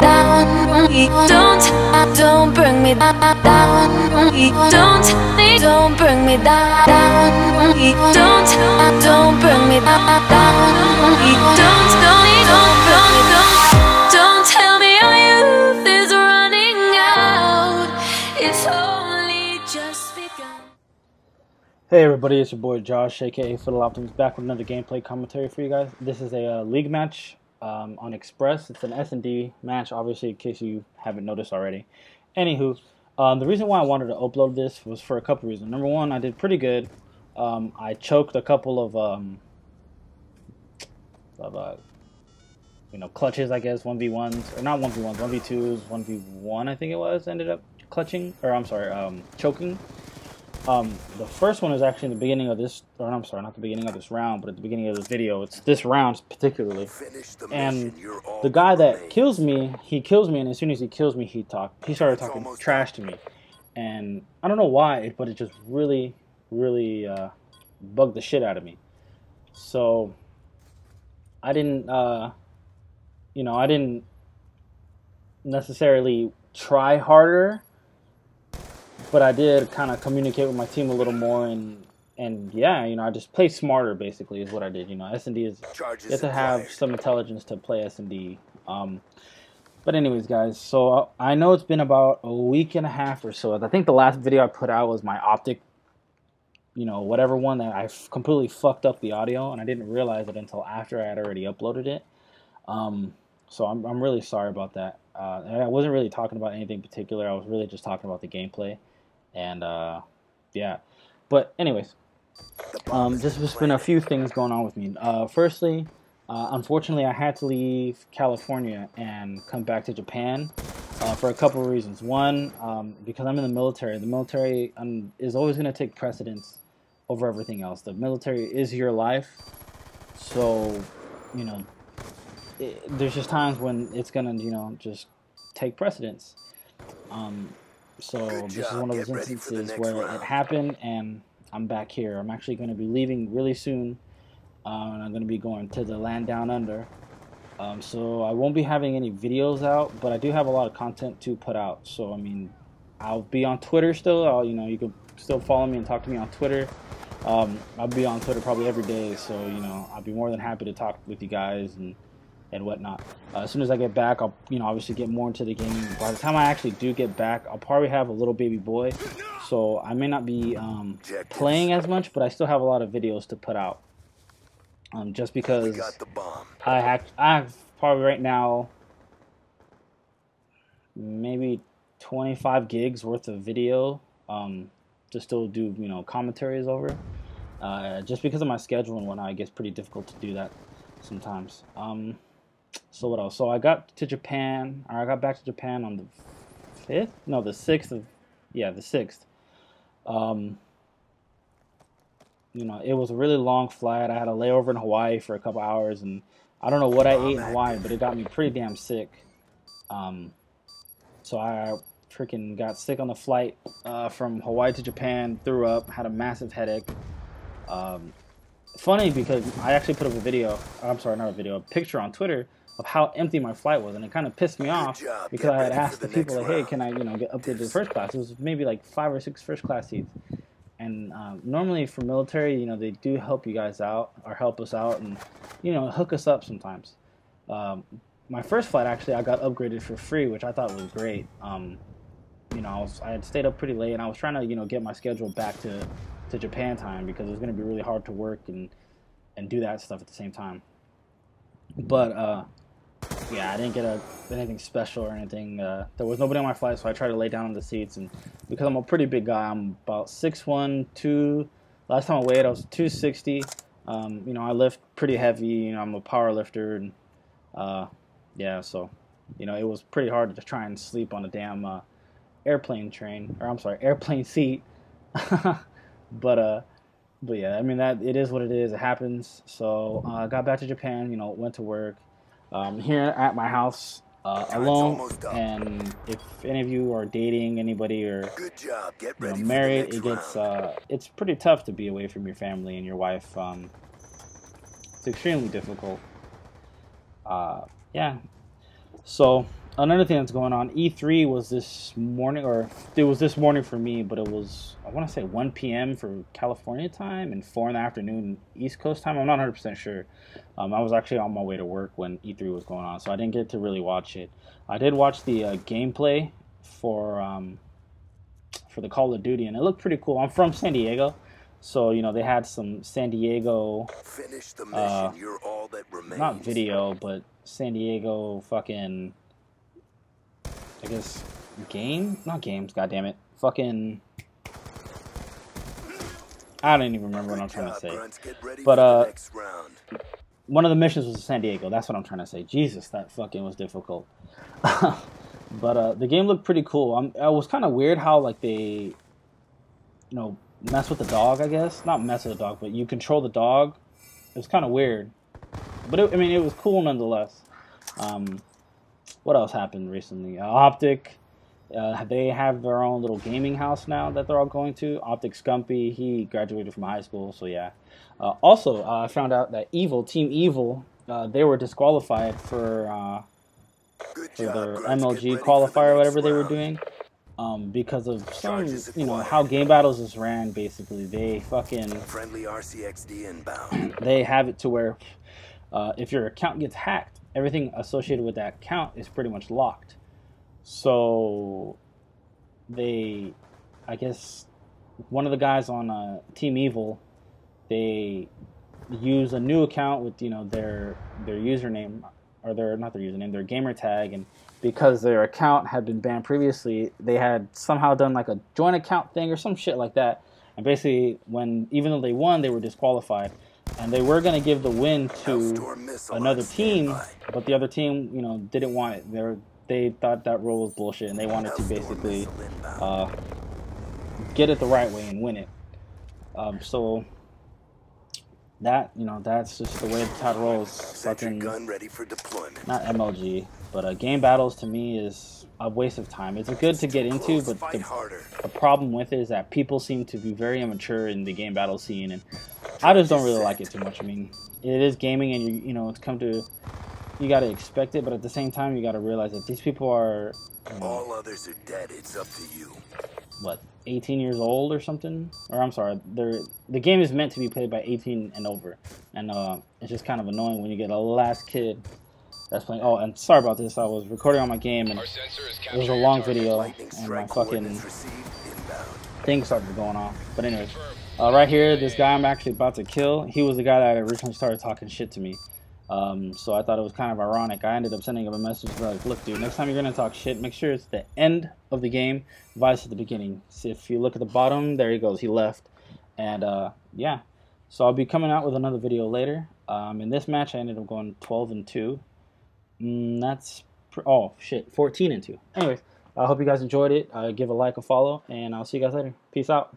down. Don't, don't bring me down. Don't, don't bring me down. Don't, don't bring me down. Don't, don't, don't, don't, me our. Hey everybody, it's your boy Josh, aka Fatal Optimus, back with another gameplay commentary for you guys. This is a uh, league match um, on Express. It's an S&D match, obviously, in case you haven't noticed already. Anywho, um, the reason why I wanted to upload this was for a couple reasons. Number one, I did pretty good. Um, I choked a couple of, um, of uh, you know, clutches, I guess, 1v1s, or not 1v1s, 1v2s, 1v1, I think it was, ended up clutching, or I'm sorry, um, choking. Um, the first one is actually in the beginning of this, or I'm sorry, not the beginning of this round, but at the beginning of this video. It's this round particularly. And the guy that kills me, he kills me, and as soon as he kills me, he talk, he started talking trash to me, and I don't know why, but it just really, really uh, bugged the shit out of me. So I didn't, uh, you know, I didn't necessarily try harder but I did kind of communicate with my team a little more and and yeah, you know, I just play smarter basically is what I did. You know, S and D is you have to have some intelligence to play S and D. Um, but anyways, guys, so uh, I know it's been about a week and a half or so. I think the last video I put out was my optic, you know, whatever one that I completely fucked up the audio, and I didn't realize it until after I had already uploaded it. Um, so I'm I'm really sorry about that. Uh, I wasn't really talking about anything particular. I was really just talking about the gameplay and uh, yeah. But anyways, um, just been a few things going on with me. Uh, firstly, uh, unfortunately, I had to leave California and come back to Japan uh, for a couple of reasons. One, um, because I'm in the military. The military um, is always going to take precedence over everything else. The military is your life, so you know. It, there's just times when it's gonna, you know, just take precedence. Um, so Good this job. is one of those instances where round. it happened, and I'm back here. I'm actually going to be leaving really soon, uh, and I'm going to be going to the land down under. Um, so I won't be having any videos out, but I do have a lot of content to put out. So I mean, I'll be on Twitter still. I'll, you know, you can still follow me and talk to me on Twitter. Um, I'll be on Twitter probably every day, so you know, I'll be more than happy to talk with you guys and and whatnot. Uh, as soon as I get back, I'll you know obviously get more into the game. By the time I actually do get back, I'll probably have a little baby boy, so I may not be um, playing as much, but I still have a lot of videos to put out. Um, just because I have I have probably right now maybe 25 gigs worth of video um, to still do you know commentaries over. Uh, just because of my schedule and whatnot, it gets pretty difficult to do that sometimes. Um, so what else? So I got to Japan, or I got back to Japan on the fifth, no, the sixth of, yeah, the sixth. Um, you know, it was a really long flight. I had a layover in Hawaii for a couple hours, and I don't know what I ate in Hawaii, but it got me pretty damn sick. Um, so I freaking got sick on the flight uh, from Hawaii to Japan, threw up, had a massive headache. Um, funny because I actually put up a video. I'm sorry, not a video, a picture on Twitter of how empty my flight was, and it kind of pissed me off because I had asked the, the people like, "Hey, can I, you know, get upgraded to first class?" It was maybe like five or six first class seats, and um, normally for military, you know, they do help you guys out or help us out, and you know, hook us up sometimes. Um, my first flight actually, I got upgraded for free, which I thought was great. Um, you know, I, was, I had stayed up pretty late, and I was trying to, you know, get my schedule back to to Japan time because it was going to be really hard to work and and do that stuff at the same time. But uh, yeah, I didn't get a, anything special or anything. Uh, there was nobody on my flight, so I tried to lay down on the seats. And because I'm a pretty big guy, I'm about 6'1", 2. Last time I weighed, I was 260. Um, you know, I lift pretty heavy. You know, I'm a power lifter, and uh, yeah, so you know, it was pretty hard to try and sleep on a damn uh, airplane train, or I'm sorry, airplane seat. but uh, but yeah, I mean that it is what it is. It happens. So uh, I got back to Japan. You know, went to work. Um, here at my house uh, alone. And if any of you are dating anybody or you know, married, it gets uh, it's pretty tough to be away from your family and your wife. Um, it's extremely difficult. Uh, yeah. So another thing that's going on, E3 was this morning, or it was this morning for me, but it was, I want to say 1 p.m. for California time and 4 in the afternoon East Coast time. I'm not 100% sure. Um, I was actually on my way to work when E3 was going on, so I didn't get to really watch it. I did watch the uh, gameplay for um, for the Call of Duty, and it looked pretty cool. I'm from San Diego, so you know they had some San Diego. Finish the mission. Uh, You're all that remains. Not video, but San Diego fucking I guess game, not games. God damn it, fucking. I don't even remember what I'm trying to say. But uh, one of the missions was San Diego. That's what I'm trying to say. Jesus, that fucking was difficult. but uh, the game looked pretty cool. I'm, I was kind of weird how like they, you know, mess with the dog. I guess not mess with the dog, but you control the dog. It was kind of weird, but it, I mean, it was cool nonetheless. Um, what else happened recently? Uh, Optic, uh, they have their own little gaming house now that they're all going to. Optic Scumpy, he graduated from high school, so yeah. Uh, also, uh, I found out that Evil, Team Evil, uh, they were disqualified for uh, for their MLG qualifier, whatever they were doing, um, because of some, you know, how game battles is ran. Basically, they fucking friendly RCXD inbound. They have it to where if your account gets hacked everything associated with that account is pretty much locked. So they, I guess, one of the guys on uh, Team Evil, they use a new account with you know their their username or their not their username, their gamer tag, and because their account had been banned previously, they had somehow done like a joint account thing or some shit like that. And basically, when even though they won, they were disqualified and they were going to give the win to another team, but the other team, you know, didn't want it. They were, they thought that rule was bullshit, and they wanted to basically uh, get it the right way and win it. Um, so that you know, that's just the way the tide rolls. Fucking gun ready for deployment. Not MLG, but uh, game battles to me is a waste of time. It's good to get into, but the, the problem with it is that people seem to be very immature in the game battle scene and I just don't really like it too much. I mean, it is gaming, and you you know it's come to you got to expect it, but at the same time you got to realize that these people are. You know, All others are dead. It's up to you. What, 18 years old or something? Or I'm sorry, they're the game is meant to be played by 18 and over, and uh, it's just kind of annoying when you get a last kid that's playing. Oh, and sorry about this. I was recording on my game, and it was a long video, and my fucking thing started going off. But anyways. Uh, right here, this guy I'm actually about to kill, he was the guy that originally started talking shit to me. Um, so I thought it was kind of ironic. I ended up sending him a message like, look, dude, next time you're going to talk shit, make sure it's the end of the game, vice at the beginning. See, if you look at the bottom, there he goes. He left. And, uh, yeah. So I'll be coming out with another video later. Um, in this match, I ended up going 12 and 2. Mm, that's, oh, shit, 14 and 2. Anyways, I hope you guys enjoyed it. Uh, give a like, a follow, and I'll see you guys later. Peace out.